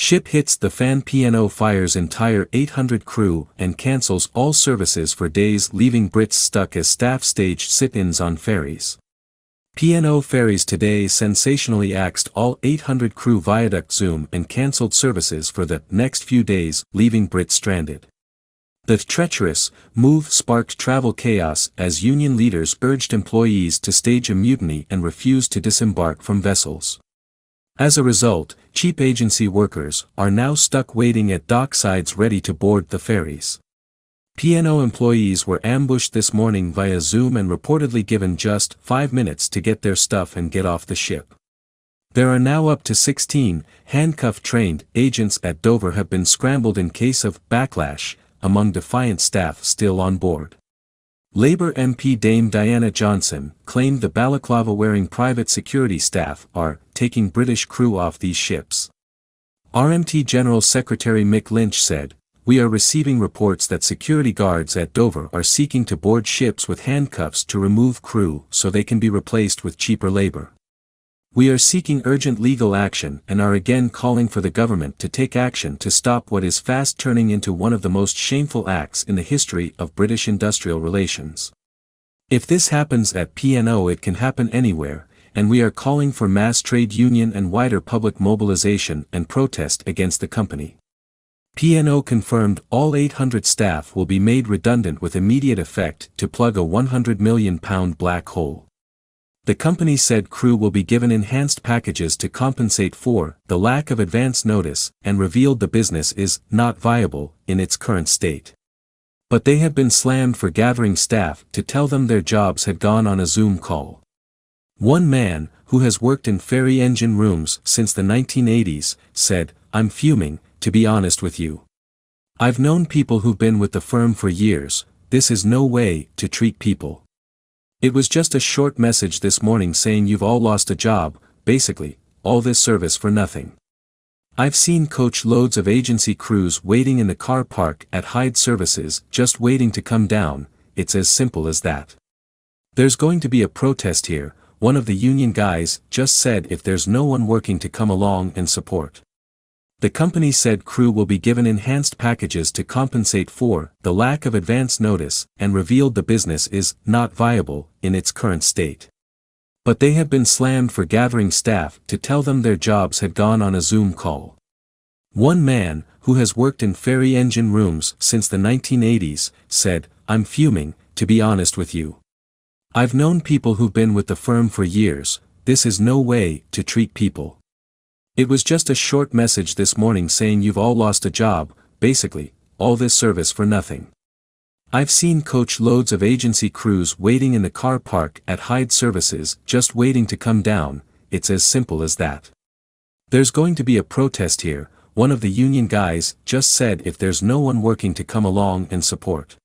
Ship hits the fan P&O fires entire 800 crew and cancels all services for days leaving Brits stuck as staff stage sit-ins on ferries. P&O Ferries today sensationally axed all 800 crew viaduct Zoom and cancelled services for the next few days, leaving Brits stranded. The treacherous move sparked travel chaos as union leaders urged employees to stage a mutiny and refuse to disembark from vessels. As a result, cheap agency workers are now stuck waiting at docksides ready to board the ferries. P&O employees were ambushed this morning via Zoom and reportedly given just five minutes to get their stuff and get off the ship. There are now up to 16 handcuff-trained agents at Dover have been scrambled in case of backlash among defiant staff still on board. Labour MP Dame Diana Johnson claimed the balaclava-wearing private security staff are taking British crew off these ships. RMT General Secretary Mick Lynch said, We are receiving reports that security guards at Dover are seeking to board ships with handcuffs to remove crew so they can be replaced with cheaper labor. We are seeking urgent legal action and are again calling for the government to take action to stop what is fast turning into one of the most shameful acts in the history of British industrial relations. If this happens at P&O it can happen anywhere, and we are calling for mass trade union and wider public mobilization and protest against the company. P&O confirmed all 800 staff will be made redundant with immediate effect to plug a £100 million black hole. The company said crew will be given enhanced packages to compensate for the lack of advance notice and revealed the business is not viable in its current state. But they have been slammed for gathering staff to tell them their jobs had gone on a Zoom call. One man, who has worked in ferry engine rooms since the 1980s, said, I'm fuming, to be honest with you. I've known people who've been with the firm for years, this is no way to treat people. It was just a short message this morning saying you've all lost a job, basically, all this service for nothing. I've seen coach loads of agency crews waiting in the car park at Hyde services just waiting to come down, it's as simple as that. There's going to be a protest here, one of the union guys just said if there's no one working to come along and support. The company said crew will be given enhanced packages to compensate for the lack of advance notice and revealed the business is not viable in its current state. But they have been slammed for gathering staff to tell them their jobs had gone on a Zoom call. One man, who has worked in ferry engine rooms since the 1980s, said, I'm fuming, to be honest with you. I've known people who've been with the firm for years, this is no way to treat people. It was just a short message this morning saying you've all lost a job, basically, all this service for nothing. I've seen coach loads of agency crews waiting in the car park at Hyde services just waiting to come down, it's as simple as that. There's going to be a protest here, one of the union guys just said if there's no one working to come along and support.